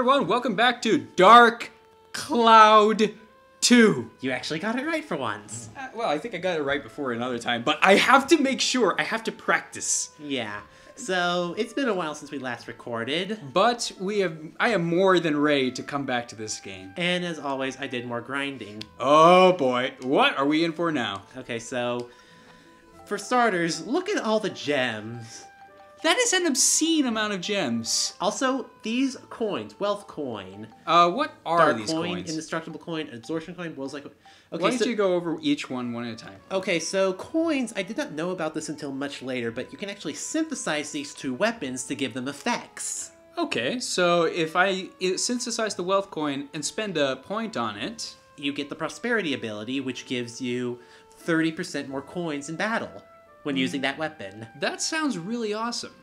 everyone. Welcome back to Dark Cloud 2. You actually got it right for once. Uh, well, I think I got it right before another time, but I have to make sure. I have to practice. Yeah. So it's been a while since we last recorded. But we have I am more than ready to come back to this game. And as always, I did more grinding. Oh boy. What are we in for now? Okay, so for starters, look at all the gems. That is an obscene amount of gems. Also, these coins, wealth coin, Uh, what are dark these coin, coins? indestructible coin, absorption coin, bullseye coin. Okay, Why don't so, you go over each one one at a time? okay, so coins, I did not know about this until much later, but you can actually synthesize these two weapons to give them effects. Okay, so if I i- synthesize the wealth coin and spend a point on it, You get the prosperity ability, which gives you 30% more coins in battle when using that weapon. that sounds really awesome.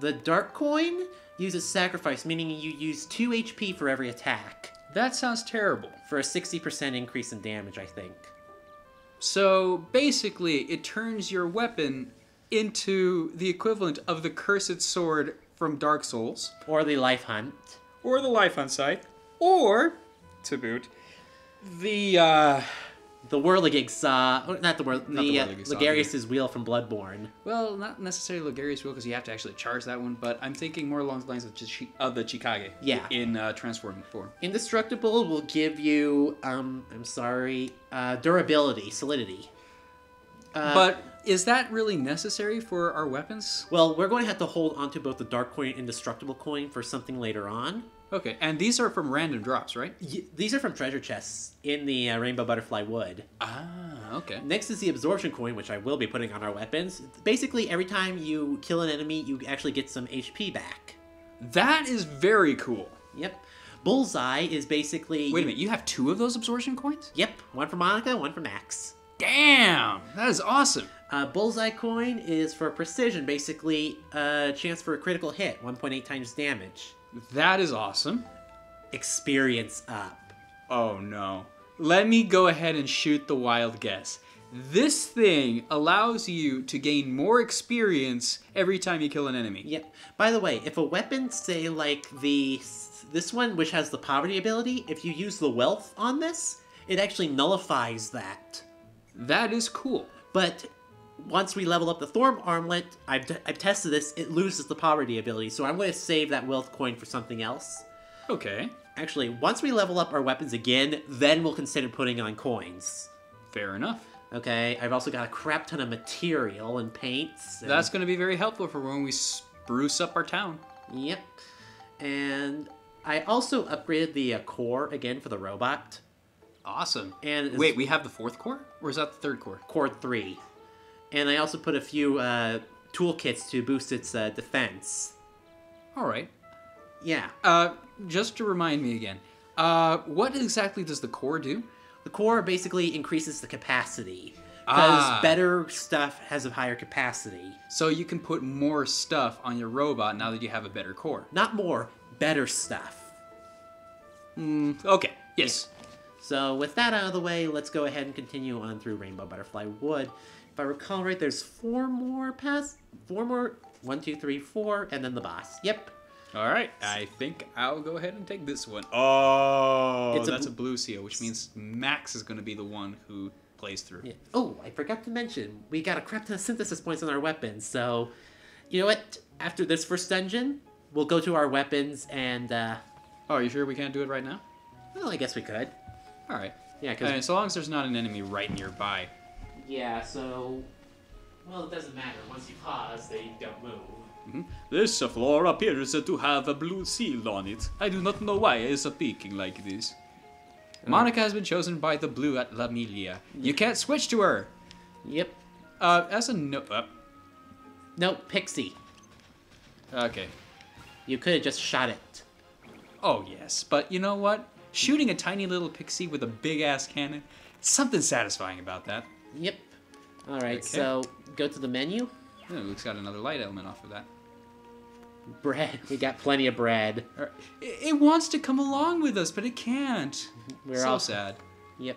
The dark coin uses sacrifice, meaning you use 2 HP for every attack, That sounds terrible. for a 60% increase in damage, I think. So basically, it turns your weapon into the equivalent of the cursed sword from Dark Souls, Or the life hunt. or the Life Hunt Scythe, or, to boot, the, uh, The Whirligig Saw, or not the Whirl, Not the the, uh, Logarius' Wheel from Bloodborne. well, not necessarily Logarius Wheel because you have to actually charge that one, but I'm thinking more along the lines of, of the Chikage. Yeah. In uh, transforming form. Indestructible will give you, um, I'm sorry, uh, durability, solidity. Uh, but is that really necessary for our weapons? Well, we're going to have to hold onto both the dark coin and indestructible coin for something later on. Okay, and these are from random drops, right? Y- These are from treasure chests in the uh, Rainbow Butterfly Wood. Ah, okay. Next is the absorption coin, which I will be putting on our weapons. Basically, every time you kill an enemy, you actually get some HP back. That is very cool. Yep. Bullseye is basically. Wait a minute, you have two of those absorption coins? Yep. One for Monica, one for Max. Damn, that is awesome. Uh, bullseye coin is for precision, basically a chance for a critical hit, 1.8 times damage. That is awesome. Experience up. Oh no. Let me go ahead and shoot the wild guess. This thing allows you to gain more experience every time you kill an enemy. Yep. By the way, if a weapon, say like the this one, which has the poverty ability, if you use the wealth on this, it actually nullifies that. That is cool. But once we level up the Thorn Armlet, I've, I've tested this, it loses the poverty ability, so I'm going to save that wealth coin for something else. Okay, Actually, once we level up our weapons again, then we'll consider putting on coins. fair enough. Okay, I've also got a crap ton of material and paints. and- That's going to be very helpful for when we spruce up our town. Yep. And I also upgraded the uh, core again for the robot. Awesome. And Wait, we have the fourth core? Or is that the third core? core 3. And I also put a few uh, toolkits to boost its uh, defense. Alright. Yeah. Uh, just to remind me again, uh, what exactly does the core do? The core basically increases the capacity. Because Ah. better stuff has a higher capacity. So you can put more stuff on your robot now that you have a better core. Not more, better stuff. Mm, okay, yes. So with that out of the way, let's go ahead and continue on through Rainbow Butterfly Wood. If I recall right, there's four more pass, four more, one, two, three, four, and then the boss. Yep. Alright, I think I'll go ahead and take this one. Oh, It's a that's a, bl- blue seal, which means Max is going to be the one who plays through. Yeah. Oh, I forgot to mention, we got a crap ton of synthesis points on our weapons. So, you know what? After this first dungeon, we'll go to our weapons and, uh, Oh, are you sure we can't do it right now? well, I guess we could. Alright. Yeah, because Uh, so long as there's not an enemy right nearby. Yeah. So, well, it doesn't matter. Once you pause, they don't move. This floor appears to have a blue seal on it. I do not know why it is speaking like this. Monica has been chosen by the blue Atlamillia. You can't switch to her. Yep. Uh, as a no. Uh, No, Pixie. okay. You could have just shot it. Oh yes, but you know what? Shooting a tiny little pixie with a big ass cannon, something satisfying about that. Yep. All right. Okay. So go to the menu. Oh, Luke's got another light element off of that. Bread. We got plenty of bread. Or- It, it wants to come along with us, but it can't. We're so all sad. Yep.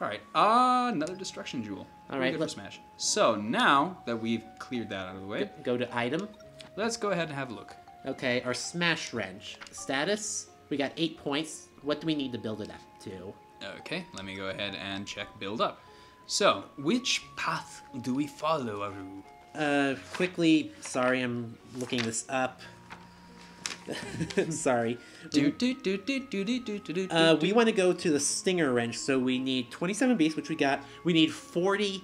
All right, uh, another destruction jewel. All right, good for let- smash. So now that we've cleared that out of the way, Go to item. let's go ahead and have a look. Okay, our Smash Wrench. Status, we got 8 points. What do we need to build it up to? Okay, let me go ahead and check build up. So, which path do we follow, Aru? Uh, quickly, sorry, I'm looking this up. sorry. Do, do, do, do, do, do, do, do, uh, we want to go to the Stinger Wrench, so we need 27 base, which we got. We need 40,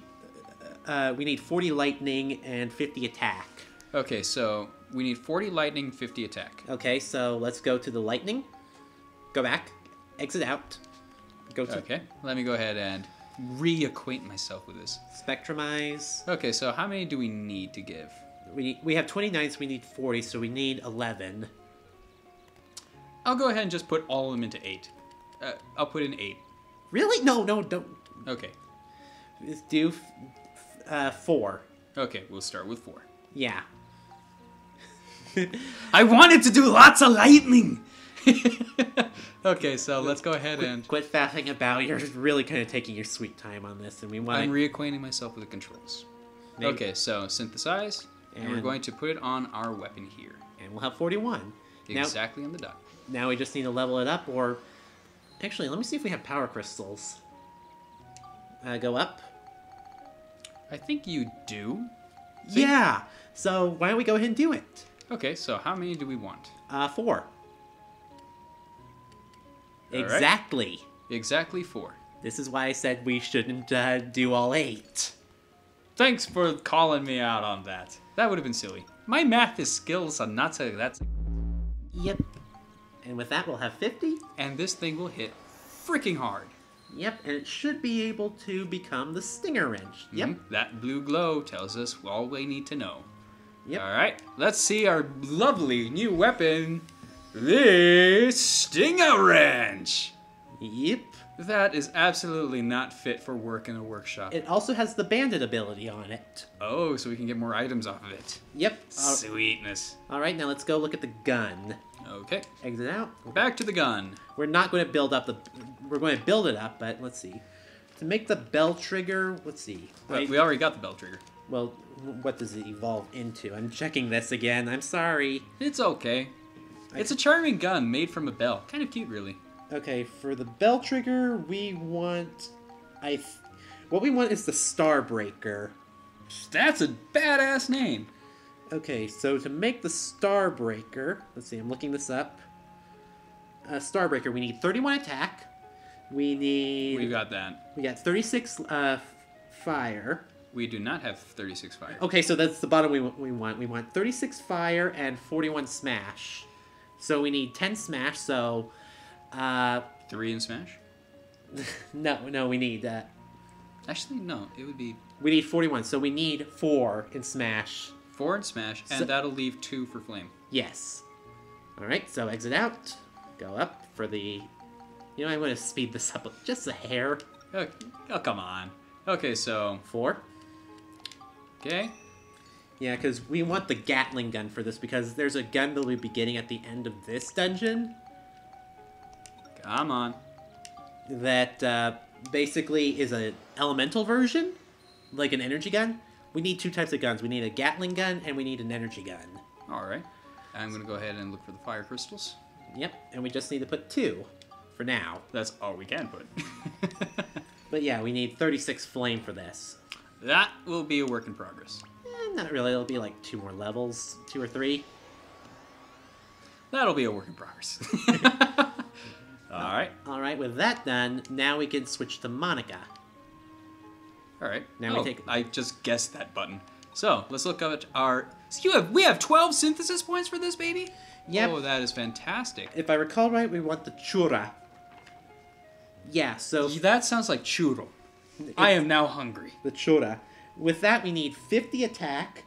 uh, uh, we need 40 lightning and 50 attack. Okay, so we need 40 lightning, 50 attack. Okay, so let's go to the lightning. Go back, exit out. Go to. Okay, let me go ahead and reacquaint myself with this. Spectrumize. Okay, so how many do we need to give? We we have 29, so we need 40, so we need 11. I'll go ahead and just put all of them into 8. Uh, I'll put in 8. Really? No, no, don't. Okay, Let's do uh, 4. okay, we'll start with 4. Yeah. I wanted to do lots of lightning! okay, so let's go ahead and. Quit faffing about. You're really kind of taking your sweet time on this, and we want I'm reacquainting myself with the controls. Name- Okay, so synthesize, and, we're going to put it on our weapon here. and we'll have 41. Now, Exactly on the dot. now we just need to level it up, or actually, let me see if we have power crystals. Uh, go up. I think you do. Yeah. So why don't we go ahead and do it? Okay, so how many do we want? Uh, four. All right. Exactly. Exactly four. This is why I said we shouldn't uh, do all eight. Thanks for calling me out on that. That would have been silly. My math is skills are not so that's Yep. And with that, we'll have 50. and this thing will hit freaking hard. Yep, and it should be able to become the Stinger Wrench. Yep. Mhm. That blue glow tells us all we need to know. Yep. All right, let's see our lovely new weapon, the Stinger Wrench. Yep. That is absolutely not fit for work in a workshop. It also has the Bandit ability on it. oh, so we can get more items off of it. Yep. Sweetness. all right, now let's go look at the gun. Okay, Exit out. back to the gun. We're not going to build up the. We're going to build it up, but let's see. To make the bell trigger, let's see. Wait, we already got the bell trigger. well, what does it evolve into? I'm checking this again. I'm sorry. It's okay. It's a charming gun made from a bell. Kind of cute, really. Okay, for the bell trigger, we want. I. Th- what we want is the Starbreaker. That's a badass name. Okay, so to make the Starbreaker, let's see, I'm looking this up. Uh, Starbreaker, we need 31 attack. We need. We got that. We got 36 uh, fire. We do not have 36 fire. Okay, so that's the bottom we, we want. We want 36 fire and 41 smash. So we need 10 smash, so. Uh, Three in Smash? no, no, we need. Uh, Actually, no. It would be we need 41, so we need 4 in smash. four in Smash, and So- that'll leave two for Flame. Yes. Alright, so exit out. Go up for the. You know, I want to speed this up just a hair. Oh, oh, come on. Okay, so, 4. okay. Yeah, because we want the Gatling gun for this because there's a gun that we'll be getting at the end of this dungeon Come on. that uh, basically is an elemental version, like an energy gun. We need two types of guns. We need a Gatling gun and we need an energy gun. Alright. I'm going to go ahead and look for the fire crystals. Yep, and we just need to put two for now. That's all we can put. But yeah, we need 36 flame for this. that will be a work in progress. Not really. It'll be like two more levels, two or three. That'll be a work in progress. Alright. All right, with that done, now we can switch to Monica. Alright. Now we Oh, take- I just guessed that button. So, let's look at our... So you have, we have 12 synthesis points for this, baby? Yep. Oh, that is fantastic. If I recall right, we want the Choora. Yeah, so That sounds like churro. I am now hungry. the Choora. With that, we need 50 attack,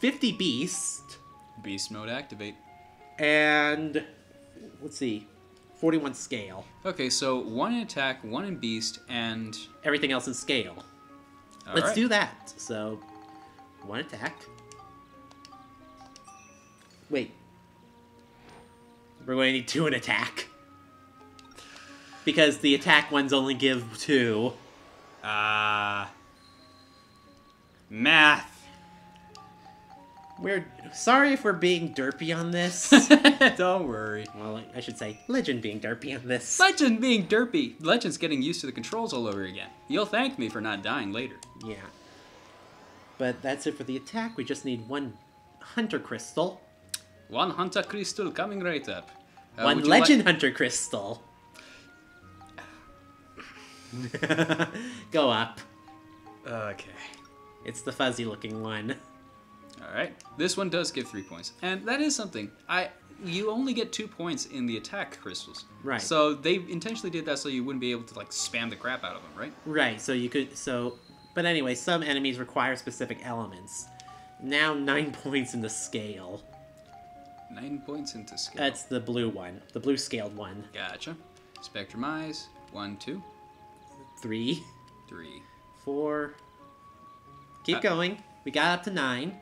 50 beast, Beast mode activate. and let's see, 41 scale. Okay, so one in attack, one in beast, and Everything else is scale. all Let's right. do that. So, one attack. Wait. We're going to need two in attack. Because the attack ones only give two. Math. We're sorry if we're being derpy on this. Don't worry. well, I should say Legend being derpy on this. Legend being derpy. Legend's getting used to the controls all over again. You'll thank me for not dying later. Yeah. But that's it for the attack. We just need one Hunter Crystal. One Hunter Crystal coming right up. Uh, one Legend Hunter Crystal. Go up. Okay. It's the fuzzy looking one. All right. This one does give three points, and that is something. I you only get two points in the attack crystals. Right. So they intentionally did that so you wouldn't be able to like spam the crap out of them, right? Right, so you could so but anyway, some enemies require specific elements. Now nine points in the scale. Nine points into scale. That's the blue one. The blue scaled one. Gotcha. Spectrumize. One, two, Three, three. four. Keep Uh, going. We got up to nine.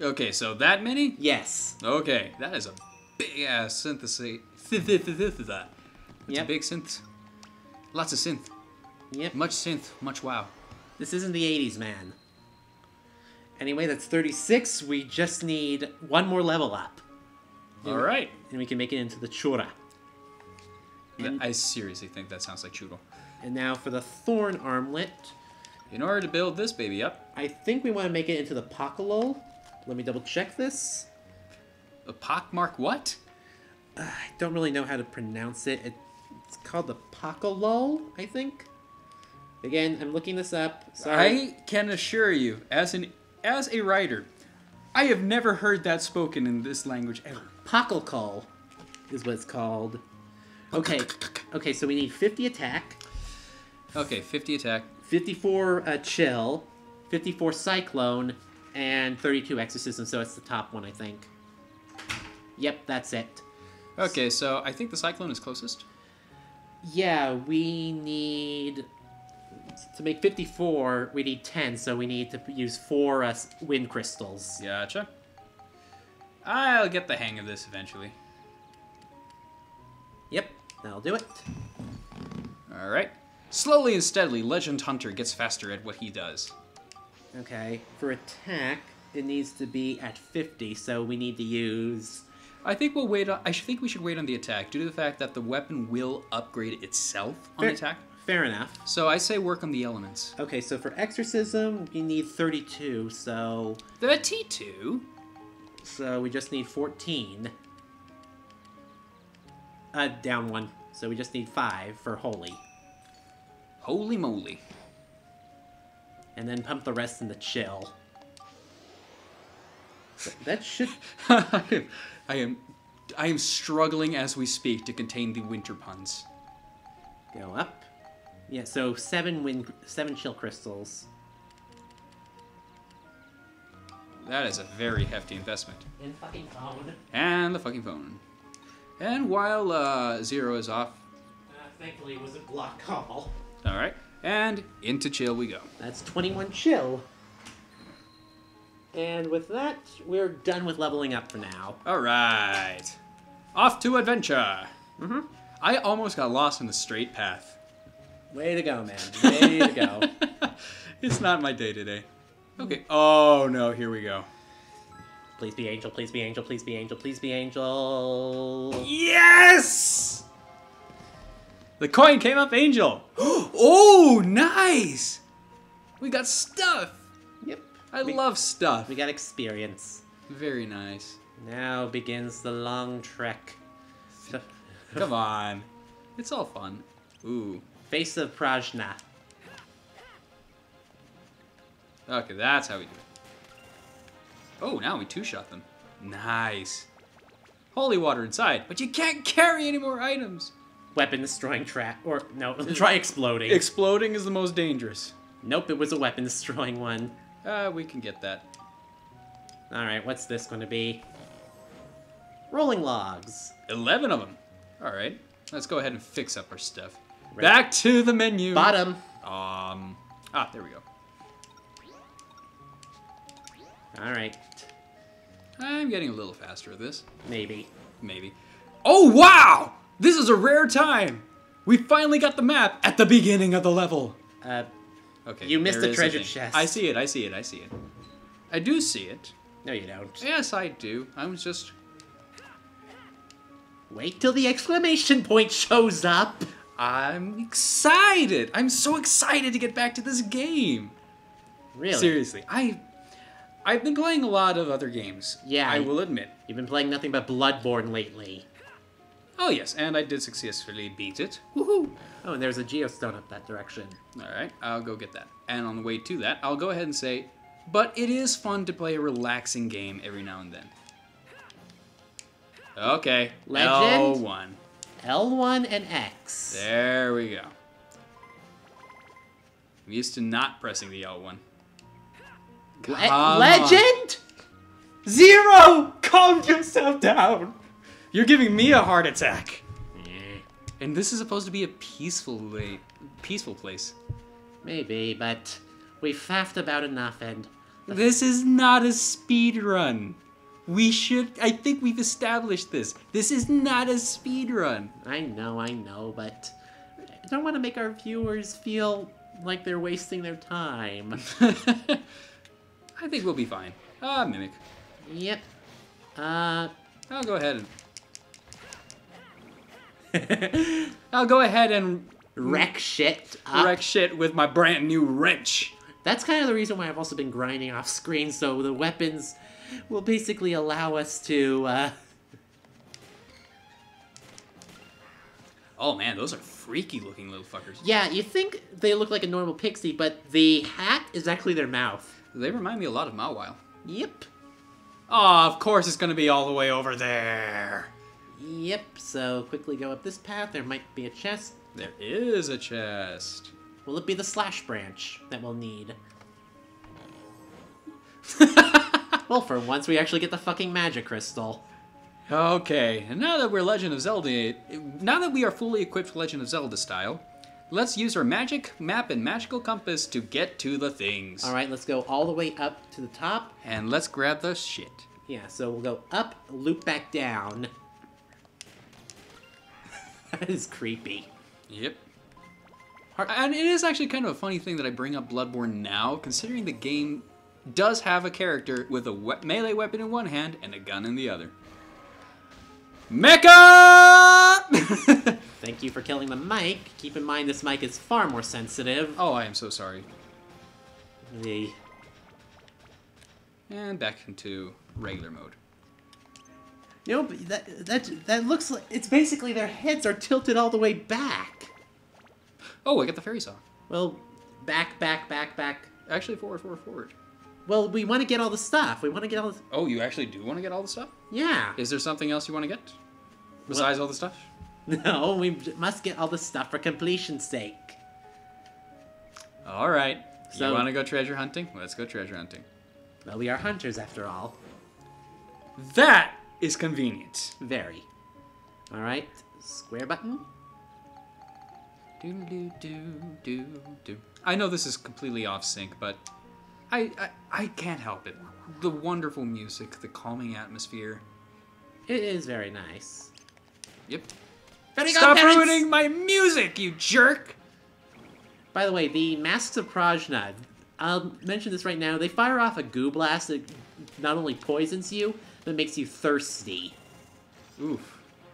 Okay, so that many? Yes. Okay, that is a big ass synthesis. That's a Yep. big synth. Lots of synth. Yep. Much synth. Much wow. This isn't the 80s, man. Anyway, that's 36. We just need one more level up. All right. And we can make it into the Choora. Th- I seriously think that sounds like Churro. And now for the Thorn Armlet. In order to build this baby up, I think we want to make it into the Pocolol. Let me double check this. a pockmark what? Uh, I don't really know how to pronounce it. It's called the Pocolol, I think. Again, I'm looking this up. Sorry. I can assure you, as an as a writer, I have never heard that spoken in this language ever. Pocklekul is what it's called. Okay. Okay, so we need 50 attack, Okay, 50 attack. 54 uh, chill, 54 cyclone, and 32 exorcism. So it's the top one, I think. Yep, that's it. Okay, so I think the cyclone is closest. Yeah, we need to make 54. We need 10, so we need to use four uh, wind crystals. Gotcha. I'll get the hang of this eventually. Yep, that'll do it. All right. Slowly and steadily, Legend Hunter gets faster at what he does. Okay, for attack, it needs to be at 50, so we need to use. I think we'll wait. On, I should think we should wait on the attack due to the fact that the weapon will upgrade itself on Fair- attack. Fair enough. So I say work on the elements. Okay, so for exorcism, we need 32, so Thirty-two. so we just need 14. Uh, down one. So we just need five for holy, Holy moly! and then pump the rest in the chill. That should. I am, I am struggling as we speak to contain the winter puns. Go up. Yeah, so seven wind, seven chill crystals. That is a very hefty investment. And fucking phone. And the fucking phone. And while uh, zero is off, Uh, thankfully, it was a block call. All right, and into chill we go. That's 21 chill. And with that, we're done with leveling up for now. All right, off to adventure. Mm-hmm. I almost got lost in the straight path. Way to go, man. Way to go. it's not my day today. Okay. Oh no, here we go. Please be angel, please be angel, please be angel, please be angel. Yes! The coin came up angel. oh, nice! We got stuff. Yep. I we, love stuff. We got experience. Very nice. Now begins the long trek. Come on. It's all fun. Ooh. Face of Prajna. Okay, that's how we do it. Oh, now we two-shot them. Nice. Holy water inside, but you can't carry any more items. Weapon destroying trap. Or, no, try exploding. Exploding is the most dangerous. nope, it was a weapon destroying one. Uh, we can get that. Alright, what's this going to be? Rolling logs. 11 of them. All right. Let's go ahead and fix up our stuff. Right. Back to the menu. Bottom. Um. Ah, there we go. Alright, I'm getting a little faster at this. maybe. Maybe. Oh, wow! This is a rare time! We finally got the map at the beginning of the level. Uh, Okay. You missed the treasure chest. I see it, I see it, I see it. I do see it. No, you don't. Yes, I do. I was just. Wait till the exclamation point shows up. I'm excited. I'm so excited to get back to this game. Really? Seriously, I. I've been playing a lot of other games. Yeah, I I- will admit. You've been playing nothing but Bloodborne lately. Oh yes, and I did successfully beat it. Woohoo! Oh, and there's a geostone up that direction. All right, I'll go get that. And on the way to that, I'll go ahead and say, but it is fun to play a relaxing game every now and then. Okay, Legend? L1. L1 and X. There we go. I'm used to not pressing the L1. Le- Come on. Legend? Zero! Calm yourself down! You're giving me a heart attack. And this is supposed to be a peaceful, la- peaceful place. Maybe, but we've faffed about enough and This is not a speed run. We should. I think we've established this. This is not a speed run. I know, I know, but I don't want to make our viewers feel like they're wasting their time. I think we'll be fine. Ah, mimic. yep. Uh. I'll go ahead and I'll go ahead and wreck shit up. wreck shit with my brand new wrench. That's kind of the reason why I've also been grinding off screen, so the weapons will basically allow us to, uh, Oh man, those are freaky looking little fuckers. yeah, you think they look like a normal pixie, but the hat is actually their mouth. They remind me a lot of Mawile. Yep. Oh, of course it's gonna be all the way over there. Yep, so quickly go up this path, there might be a chest. There is a chest. Will it be the slash branch that we'll need? well, for once we actually get the fucking magic crystal. Okay, and now that we're Legend of Zelda, now that we are fully equipped Legend of Zelda style, let's use our magic map and magical compass to get to the things. Alright, let's go all the way up to the top. And let's grab the shit. Yeah, so we'll go up, loop back down. That is creepy. Yep. And it is actually kind of a funny thing that I bring up Bloodborne now, considering the game does have a character with a we- melee weapon in one hand and a gun in the other. Mecha! Thank you for killing the mic. Keep in mind this mic is far more sensitive. oh, I am so sorry. The And back into regular mode. No, but that that that looks like it's basically their heads are tilted all the way back. Oh, I got the fairy saw. Well, back, back, back, back. Actually, forward, forward, forward. Well, we want to get all the stuff. We want to get all the Oh, you actually do want to get all the stuff? yeah. Is there something else you want to get? Besides all the stuff? No, we must get all the stuff for completion's sake. All right. So- you want to go treasure hunting? Let's go treasure hunting. Well, we are hunters after all. That is convenient. Very. All right. Square button. Do do do do do. I know this is completely off sync, but I, I I can't help it. The wonderful music, the calming atmosphere. It is very nice. Yep. Stop parents! ruining my music, you jerk! By the way, the masks of Prajna. I'll mention this right now. They fire off a goo blast that not only poisons you, but makes you thirsty. Oof.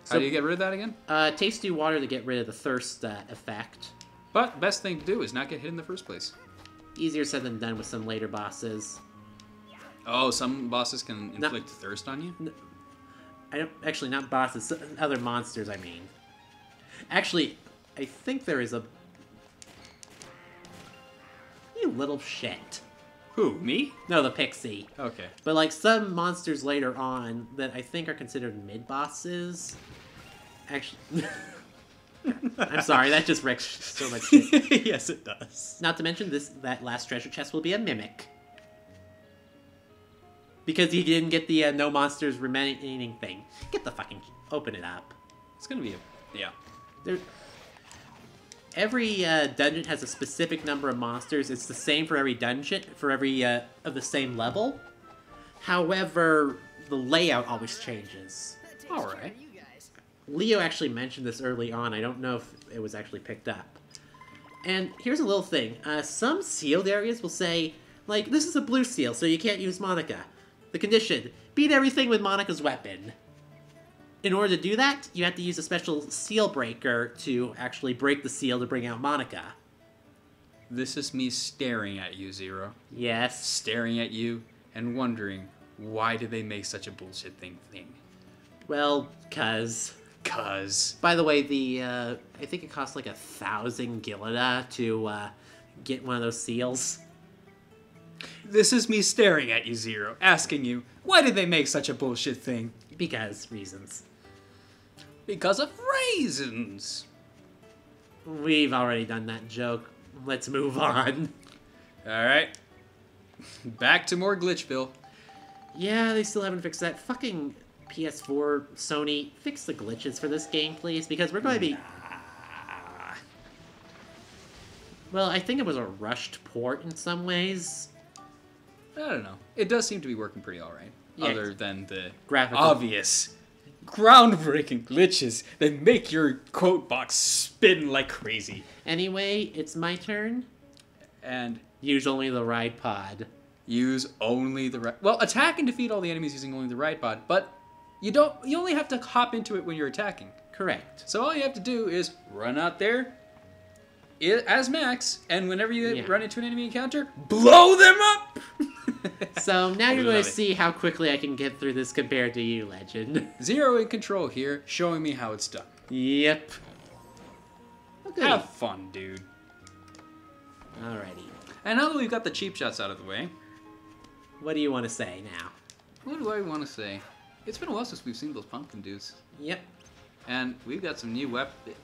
So- How do you get rid of that again? Uh, tasty water to get rid of the thirst uh, effect. But best thing to do is not get hit in the first place. Easier said than done with some later bosses. Oh, some bosses can inflict thirst on you. I don't actually not bosses, other monsters. I mean, actually, I think there is a. You little shit. Who? Me? No, the pixie. Okay. But like some monsters later on that I think are considered mid bosses. Actually, I'm sorry, that just wrecks so much shit. yes, it does. Not to mention this that last treasure chest will be a mimic. Because he didn't get the uh, no monsters remaining thing. Get the fucking open it up. It's gonna be a yeah. There, every uh, dungeon has a specific number of monsters. It's the same for every dungeon, for every uh, of the same level. However, the layout always changes. All right. Leo actually mentioned this early on. I don't know if it was actually picked up. And here's a little thing. Uh, some sealed areas will say Like, this is a blue seal, so you can't use Monica. The condition beat everything with Monica's weapon. In order to do that, you have to use a special seal breaker to actually break the seal to bring out Monica. This is me staring at you, Zero. Yes. Staring at you and wondering why did they make such a bullshit thing thing? Well, cuz. Cause By the way, the uh, I think it costs like a thousand gilda to uh, get one of those seals. this is me staring at you, Zero, asking you why did they make such a bullshit thing? Because reasons. Because of raisins. We've already done that joke. Let's move on. All right. Back to more Glitchville. Yeah, they still haven't fixed that. Fucking PS4, Sony, fix the glitches for this game, please, because we're going to be. Well, I think it was a rushed port in some ways. I don't know. It does seem to be working pretty all right. Yeah. Other than the Graphical. obvious, groundbreaking glitches that make your quote box spin like crazy. Anyway, it's my turn. And Use only the ride pod. use only the right. Well, attack and defeat all the enemies using only the right pod, but you don't. You only have to hop into it when you're attacking. Correct. So all you have to do is run out there as Max, and whenever you Yeah. run into an enemy encounter, blow them up. So now you're going to see how quickly I can get through this compared to you, Legend. Zero in control here, showing me how it's done. yep. Have fun, dude. Alrighty. And now that we've got the cheap shots out of the way, What do you want to say now? what do I want to say? It's been a while since we've seen those pumpkin dudes, Yep. and we've got some new weapons.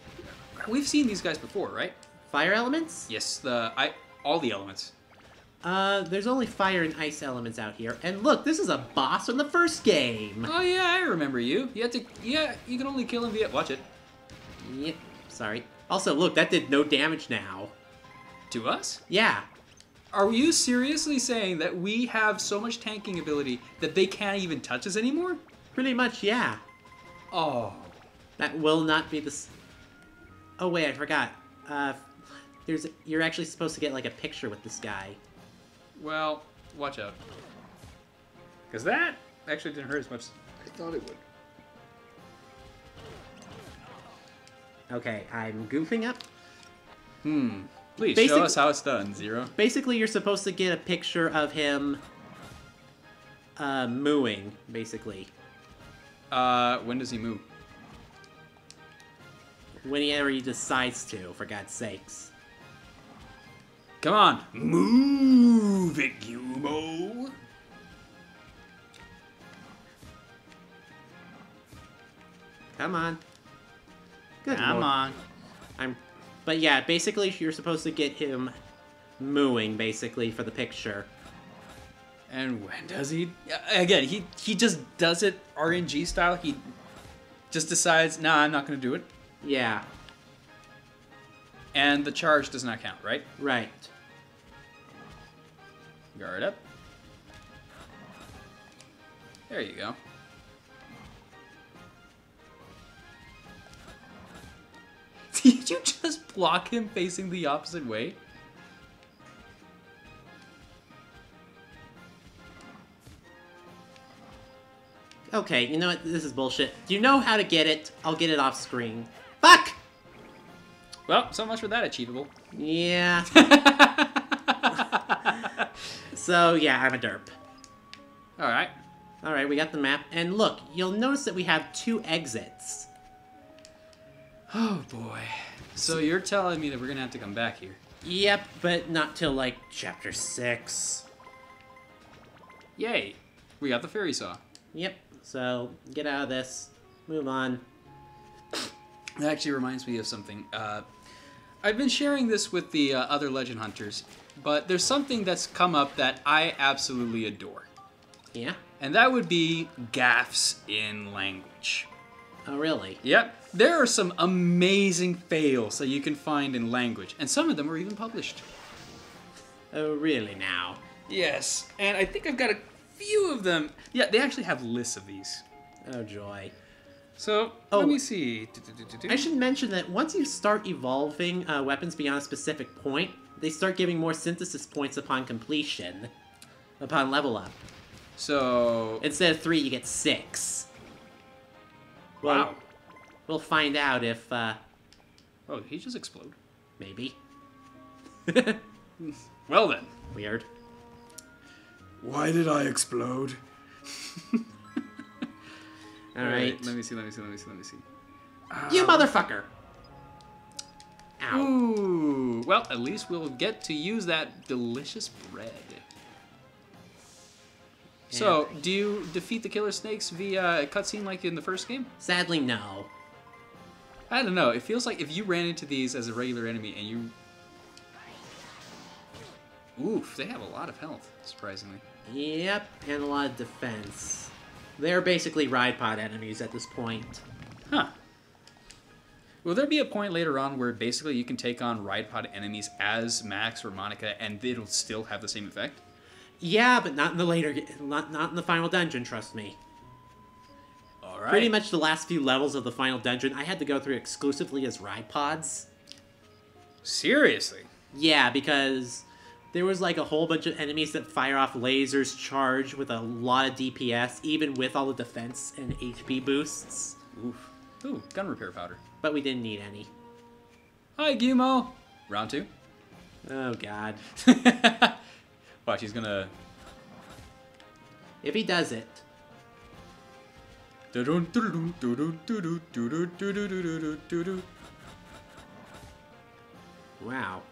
We've seen these guys before, right? Fire elements? Yes, the I all the elements. Uh, there's only fire and ice elements out here. And look, this is a boss from the first game. Oh yeah, I remember you. You had to. Yeah, you can only kill him via. Watch it. Yep. Sorry. Also, look, that did no damage now. To us? Yeah. Are you seriously saying that we have so much tanking ability that they can't even touch us anymore? Pretty much, yeah. Oh. That will not be the. S- oh wait, I forgot. Uh, there's you're actually supposed to get like a picture with this guy. Well, watch out. Because that actually didn't hurt as much as I thought it would. Okay, I'm goofing up. Hmm. Please Basic- show us how it's done, Zero. Basically, you're supposed to get a picture of him uh, mooing, basically. Uh, when does he move? Whenever he decides to, for God's sakes. Come on. Move it, Gumo. Come on. Good Come lord. on. I'm, but yeah, basically you're supposed to get him mooing, basically, for the picture. And when does he? Uh, again, he he just does it RNG style. He just decides, nah, I'm not gonna do it, Yeah, and the charge does not count, right? right. Guard up. There you go. Did you just block him facing the opposite way? Okay, you know what? This is bullshit. You know how to get it? I'll get it off screen. Fuck! Well, so much for that achievable. Yeah. so, yeah, I'm a derp. All right. Alright, we got the map. And look, you'll notice that we have two exits. Oh boy. So you're telling me that we're gonna have to come back here? Yep, but not till, like, chapter 6. Yay! We got the fairy saw. Yep, so get out of this. Move on. That actually reminds me of something. Uh, I've been sharing this with the uh, other legend hunters, but there's something that's come up that I absolutely adore, Yeah? and that would be gaffs in language. Oh, really? Yep, there are some amazing fails that you can find in language, and some of them are even published. Oh, really now? Yes, and I think I've got a few of them. Yeah, they actually have lists of these. Oh, joy. So Oh. let me see. I should mention that once you start evolving uh, weapons beyond a specific point, they start giving more synthesis points upon completion, upon level up. So Instead of three, you get six. Well, wow. We'll find out if, uh, Oh, he just explode? maybe. Well then. Weird. Why did I explode? All right. Let me see. Let me see. Let me see. Let me see. You um, motherfucker! Ow. Ooh. Well, at least we'll get to use that delicious bread. So, do you defeat the killer snakes via a cutscene like in the first game? Sadly, no. I don't know. It feels like if you ran into these as a regular enemy and you. Oof, they have a lot of health, surprisingly. Yep, and a lot of defense. They're basically ride pod enemies at this point. Huh. Will there be a point later on where basically you can take on ride pod enemies as Max or Monica and it'll still have the same effect? Yeah, but not in the later, not, not in the final dungeon, trust me. Alright. Pretty much the last few levels of the final dungeon, I had to go through exclusively as ride pods. Seriously? Yeah, because there was like a whole bunch of enemies that fire off lasers, charge with a lot of DPS, even with all the defense and HP boosts. Oof. Ooh, gun repair powder. But we didn't need any. Hi, Gumo. Round two. Oh god. Watch, he's gonna. If he does it, wow.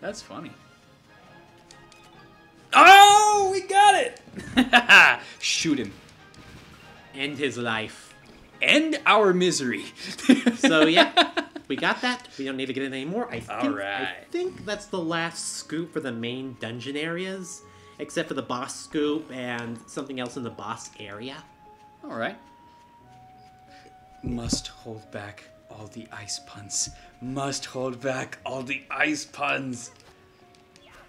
That's funny. Oh, we got it! Shoot him. End his life. End our misery. So yeah, we got that. We don't need to get in anymore. I think, I think that's the last scoop for the main dungeon areas, except for the boss scoop and something else in the boss area. All right. Must hold back all the ice puns. Must hold back all the ice puns.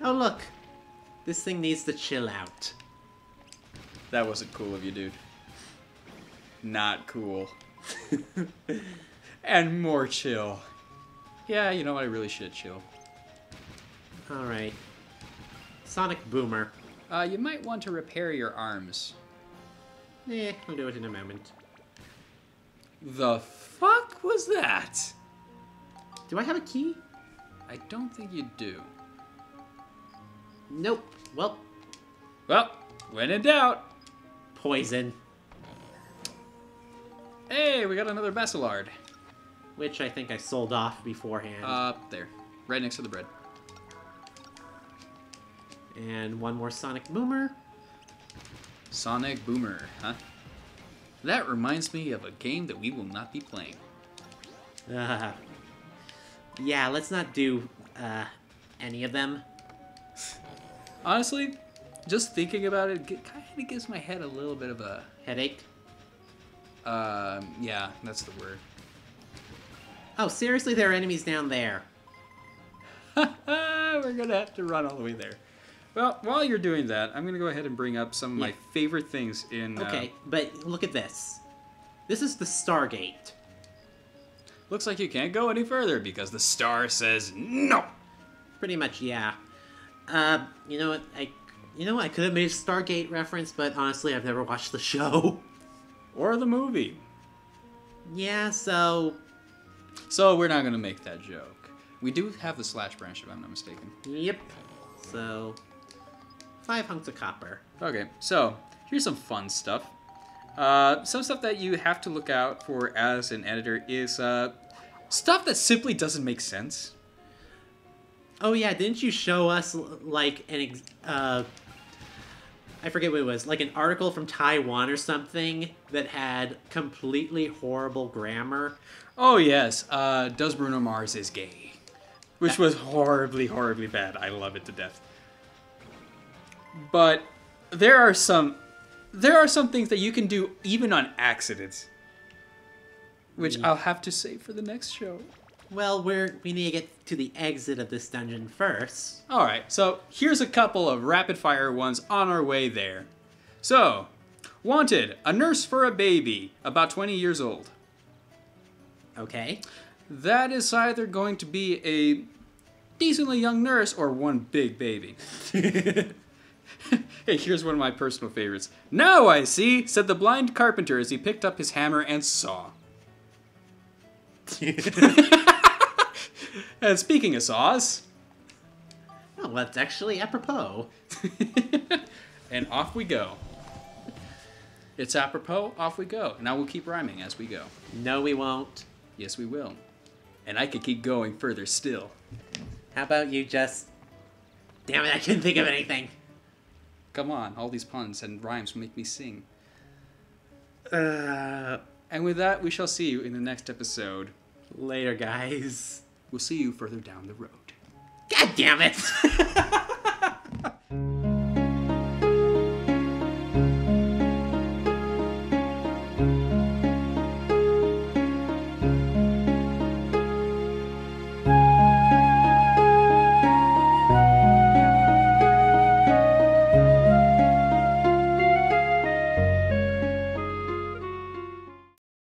Oh look, this thing needs to chill out. That wasn't cool of you, dude. Not cool. and more chill. Yeah, you know what? I really should chill. All right, Sonic Boomer. Uh, you might want to repair your arms. Eh, I'll do it in a moment. The fuck was that? Do I have a key? I don't think you do. Nope. Well, Well, when in doubt. poison, Hey, we got another Baselard. which I think I sold off beforehand. Uh, there. Right next to the bread. and one more Sonic Boomer. Sonic Boomer, huh? That reminds me of a game that we will not be playing. Uh, yeah, let's not do uh, any of them. Honestly, just thinking about it kind of gives my head a little bit of a. Headache. Um, yeah, that's the word. Oh, seriously, there are enemies down there. We're gonna have to run all the way there. Well, while you're doing that, I'm gonna go ahead and bring up some of my favorite things in. uh, Okay, but look at this. This is the Stargate. looks like you can't go any further because the star says no. Pretty much, yeah. Uh, you know what? I, you know. I could have made a Stargate reference, but honestly, I've never watched the show. Or the movie. yeah, so So we're not gonna make that joke. We do have the slash branch, if I'm not mistaken. yep. So five hunks of copper. Okay, so here's some fun stuff. Uh, some stuff that you have to look out for as an editor is uh, stuff that simply doesn't make sense. Oh yeah, didn't you show us like an ex- uh I forget what it was, like an article from Taiwan or something that had completely horrible grammar. Oh yes, uh, does Bruno Mars is gay, which was horribly, horribly bad. I love it to death. But there are some, there are some things that you can do even on accident, which mm. I'll have to save for the next show. Well, we're we need to get to the exit of this dungeon first. All right, so here's a couple of rapid fire ones on our way there. So, wanted a nurse for a baby, about 20 years old. Okay. That is either going to be a decently young nurse, or one big baby. hey, here's one of my personal favorites. Now I see, said the blind carpenter as he picked up his hammer and saw. and speaking of saws, Well, that's actually apropos. and off we go. It's apropos, off we go. Now we'll keep rhyming as we go. No, we won't. Yes, we will. And I could keep going further still. How about you just. Damn it, I couldn't think of anything. Come on, all these puns and rhymes make me sing. Uh, And with that, we shall see you in the next episode. later, guys. We'll see you further down the road. God damn it!